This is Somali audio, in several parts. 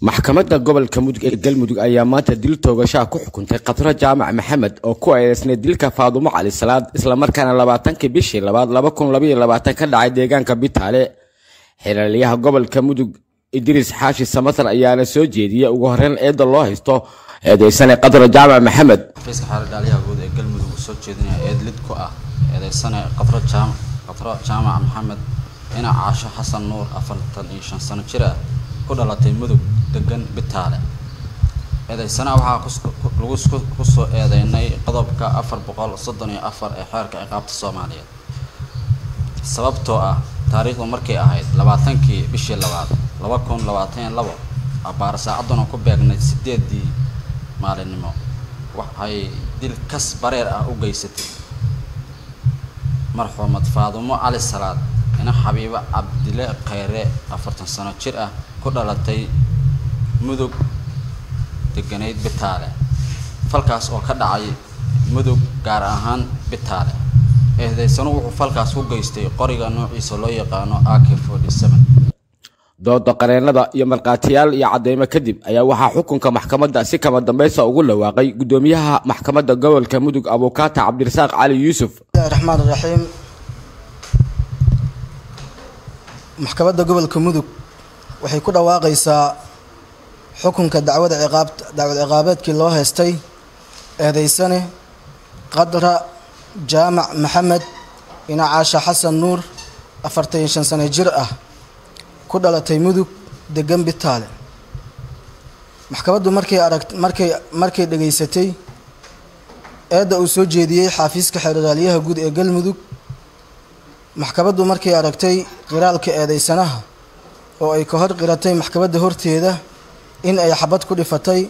maxkamadda gobolka mudug ee galmudug ayaa maanta dil toogashaha ku xukuntay khadro jaamac maxamed oo ku eedeysnay dilka faadumo cali salaad islamarkaana labaatankii bishii labaad laba kun labaiyo labaatan ka dhacay deegaanka bitaale. Xilaliyaha gobolka mudug idriis xaashi samatar ayaana soo jeediyey ugu horeyn eedda loo haysto eedeysane khadro jaamac maxamed. Xafiiska xaaladhaaliyaha guud ee galmudug soo jeedinaya eed lid ku ah eedeysane khadro jaamac maxamed dhinac caasho xasan nuur afartan iyo shan sano jir ah ku dhalatay mudug degan bitaale. Eedeysanaha waxaa lagu ku soo eedeynay qodobka afar boqol soddon iyo afar ee xeerka ciqaabta soomaaliyeed. Sababtoo ah taariikhdu markay ahayd labaatankii bishii labaad laba kun labaatan iyo labo abaar saacadduna ku beegnayd sideedii maalinimo. Waxay dil kas bareer ah u geysatay. Marxuumad faadumo cali salaad ina xabiibo cabdile kheyre afartan sano jir ah ku dhalatay mudug deganayd bitaale. Falkaas oo ka dhacay mudug gaar ahaan bitaale. Eedeysanu wuxuu falkaas ku geystay qoriga noociisa loo yaqaano ak dooda qareennada iyo markhaatiyaal iyo cadeymo kadib ayaa waxaa xukunka maxkamadda si kama dambaysa ugu dhawaaqay guddoomiyaha maxkamadda gobolka mudug abukaata cabdirasaaq cali yuusuf. Raxmaan raxiim maxkamadda gobolka mudug waxay ku dhawaaqaysaa xukunka dacwada ciqaab dacwad ciqaabeedkii loo haystay eedeysane qadra jaamac maxamed ina caasha xasan nuur afartan iyo shan sano jir ah ku dhalatay mudug degan bitaale. Maxkamaddu markay arag markay markay dhegaysatay eedda uu soo jeediyey xaafiiska xeeralaalyaha guud ee galmudug maxkamaddu markay aragtay qiraalka eedeysanaha oo ay ka hor qiratay maxkamadda horteeda in ay xabad ku dhifatay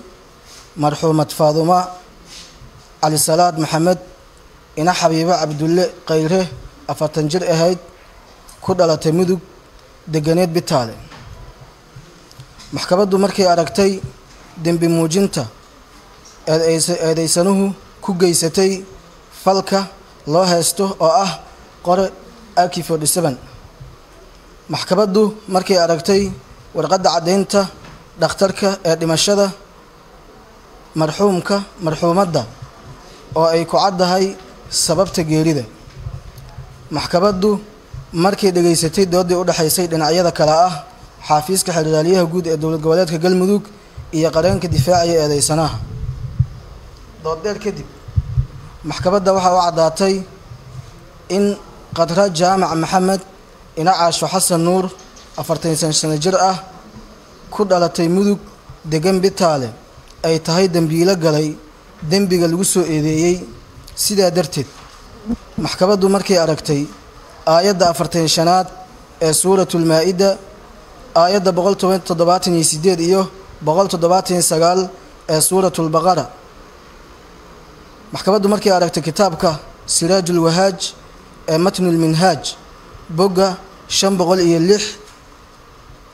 marxuumad faaduma cali salaad maxamed ina xabiibo cabdulle kheyre afartan jir ahayd ku dhalatay mudug deganeed bitaale. Maxkamaddu markay aragtay dembi muujinta eedeysanuhu ku geysatay falka loo haysto oo ah qore aki forty seven maxkamaddu markay aragtay warqadda caddeynta dhakhtarka ee dhimashada marxuumka marxuumadda oo ay ku caddahay sababta geerida. Maxkamaddu markay dhegaysatay doodii u dhexaysay dhinacyada kale ah xaafiiska xeeralaalyaha guud ee dowlad goboleedka galmudug iyo qareenka difaaciya eedeysanaha dooddheer kadib maxkamadda waxaa u caddaatay in qadra jaamac maxamed ina caasho xasan nuur afartan san sano jir ah ku dhalatay mudug degan bitaale ay tahay dembiilo galay dembiga lagu soo eedeeyey. Sidaa darteed maxkamaddu markay aragtay aayadda afartan shanaad ee suuratulmaa-ida aayadda boqol toddobaatan iyo sideed iyo boqol toddobaatan sagaal ee suuratulbaqara maxkamaddu markay aragtay kitaabka siraajulwahaaj ee matnulminhaaj bogga shan boqol iyo lix.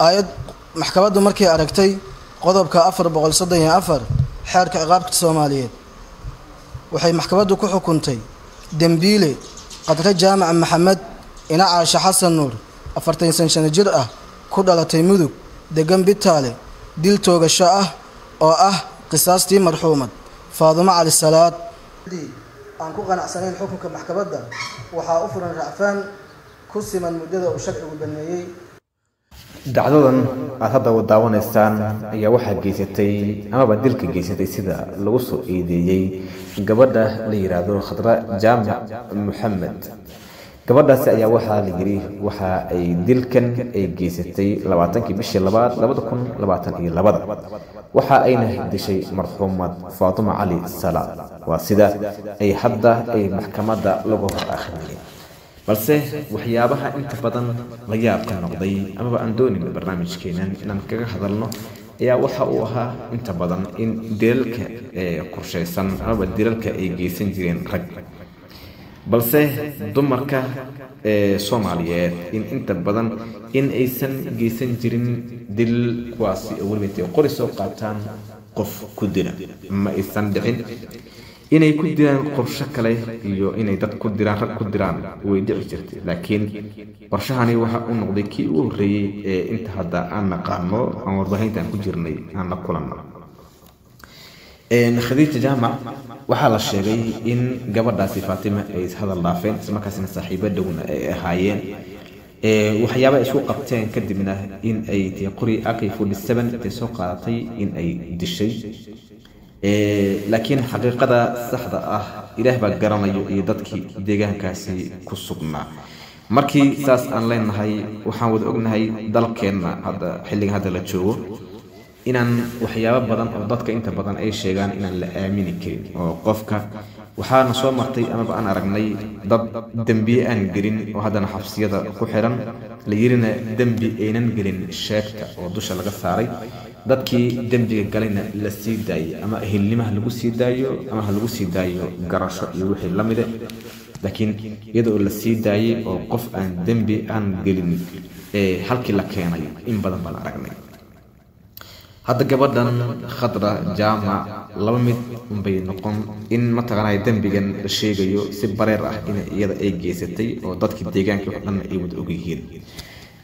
Aayad maxkamaddu markay aragtay qodobka afar boqol soddon iyo afar xeerka ciqaabta soomaaliyeed. Waxay maxkamaddu ku xukuntay dembiile qadre jaamac maxamed ina caasha xasan nuur afartan san shano jir ah ku dhalatay mudug degan bitaale dil toogasho ah oo ah qisaastii marxuumad. Faadumo cali salaad. Aan ku qanacsanayn xukunka maxkamadda waxaa u furan racfaan ku siman muddada uu sharcigu baneeyey dacdadan aada hadda daawanaysaan ayaa waxaa geysatay amaba dilka geysatay sida lagu soo eedeeyey gabadha la yidhaahdo khadra jaamac maxamed gabadhaasi ayaa waxaa la yidhi waxa ay dilkan ay geysatay labaatankii bishii labaad labada kun labaatan iyo labada. Waxa ayna dishay marxuumad faatuma cali salaad waa sida ay hadda ay maxkamadda lagu hor akhriyeen balse waxyaabaha inta badan la yaabka noqday amaba aan doonayno barnaamijkeenan inaan kaga hadalno ayaa waxa uu ahaa inta badan in dilalka qorshaysan amaba dilalka ay geysan jireen rag. Balse dumarka ee soomaaliyeed in inta badan in aysan geysan jirin dil kuwaasi oo weliba qori soo qaataan qof ku dila ma aysan dhicin inay ku diraan qorsho kale iyo inay dad ku diraan rag ku diraan way dhici jirtay. Laakiin qorshahani waxa uu noqday kii ugu horreeyey ee inta hadda aan naqaano aan warbaahintan ku jirnay aan la kulanno. Khadiija jaamac waxaa la sheegay in gabadhaasi faatima ay ishadal dhaafeen islamarkaasina saaxiibo dhowna ay ahaayeen. Waxyaaba isku qabteen kadibna in ay tii qori ak forty seven ay soo qaadatay in ay dishay laakiin xaqiiqada saxda ah ilaah baa garanayo iyo dadkii deegaankaasi ku sugnaa. Markii saas aan leenahay waxaan wada ognahay dalkeenna hadda xilliga hadda la joogo inaan waxyaabo badan oo dadka inta badan ay sheegaan inaan la aamini karin oo qofka waxaana soo martay amaba aan aragnay dad dembiye aan gelin oo haddana xabsiyada ku xiran la yirina dembi aynan gelin sheegta oo dusha laga saaray dadkii dembiga galayna la sii daayay ama ehelnimo ha lagu sii daayo ama ha lagu sii daayo garasho iyo wixii la mide laakiin iyada la sii daayay oo qof aan dembi aan gelin ee halkii la keenay in badan baan aragnay. Hadda gabadhan khadra jaamac laba mid unbay noqon in mataqaanaa dembigan la sheegayo si bareer ah in iyada ay geysatay oo dadkii deegaanka wax dhan ay wada ogyihiin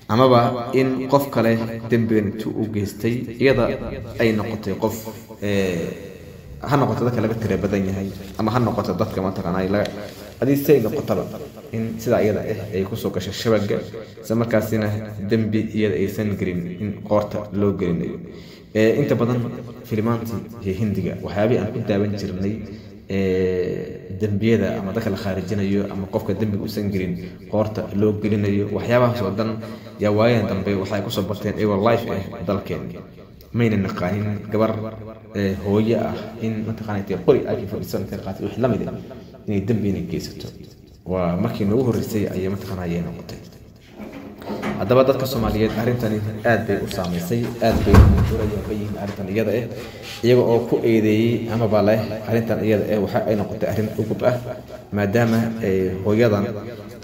amaba in qof kale dembigan intuu u geystay iyada ay noqotay qof ha noqoto dadka laga tira badan yahay ama ha noqoto dadka mataqaanaa laga adii si ay noqotaba in sidaa iyada ah ay ku soo gashay shabaga isla markaasina dembi iyada aysan gelin in qoorta loo gelinayo. Inta badan filimaantii hindiga waxyaabihii aan ku daawan jirnay dembiyada ama dadka la khaarijinayo ama qofka dembiga uusan gelin qoorta loo gelinayo waxyaabahaas oo dhan yaa waayahan dambe waxay ku soo barteen iyagoo life ah dalkeena mayna naqaanin gabar hooye ah in mataqaanaa qori aki fadhiisan intay qaatay wixii la ah inay dembi geysato. Waa markii noogu horreysay ayay mataqaanaa ayay noqotay haddaba dadka soomaaliyeed arrintani aad bay u saamaysay aad bay yihiin arrintan iyada ah iyaga oo ku eedeeyey amaba leh arrintan iyada ah waxa ay noqotay arrin ugub ah maadaama hooyadan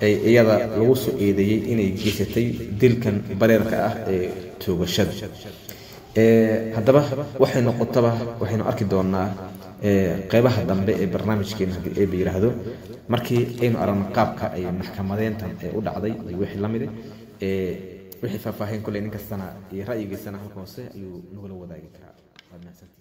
ay iyada lagu soo eedeeyey inay geysatay dilkan bareerka ah ee toogashada. Haddaba waxay noqotaba waxaynu arki doonaa qeybaha dambe ee barnaamijkeena haddii eeba yidhaahdo markii aynu aragno qaabka ay maxkamadeyntan ee u dhacday iyo wixii la mide wixii faahfaahin kulley nin kastana iyo ra'yigiisana halka hoose ayuu nagula wadaagi karaa. Waad mahadsantihin